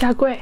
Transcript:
下跪。